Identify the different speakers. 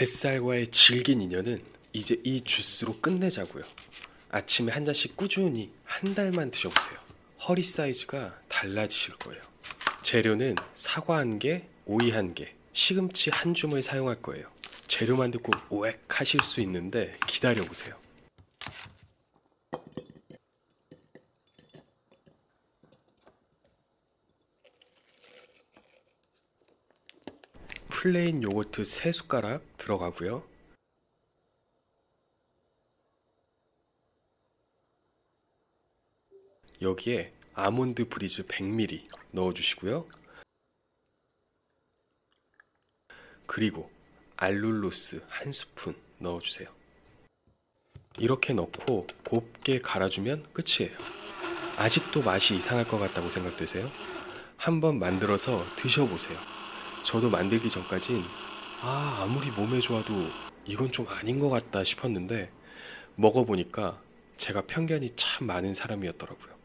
Speaker 1: 뱃살과의 질긴 인연은 이제 이 주스로 끝내자고요. 아침에 한 잔씩 꾸준히 한 달만 드셔보세요. 허리 사이즈가 달라지실 거예요. 재료는 사과 한 개, 오이 한 개, 시금치 한 줌을 사용할 거예요. 재료만 듣고 오액 하실 수 있는데 기다려보세요. plain 요거트 3숟가락 들어가고요. 여기에 아몬드 브리즈 100ml 넣어주시고요. 그리고 알룰로스 한 스푼 넣어주세요. 이렇게 넣고 곱게 갈아주면 끝이에요. 아직도 맛이 이상할 것 같다고 생각되세요? 한번 만들어서 드셔보세요. 저도 만들기 전까진 아, 아무리 몸에 좋아도 이건 좀 아닌 것 같다 싶었는데 먹어보니까 제가 편견이 참 많은 사람이었더라고요.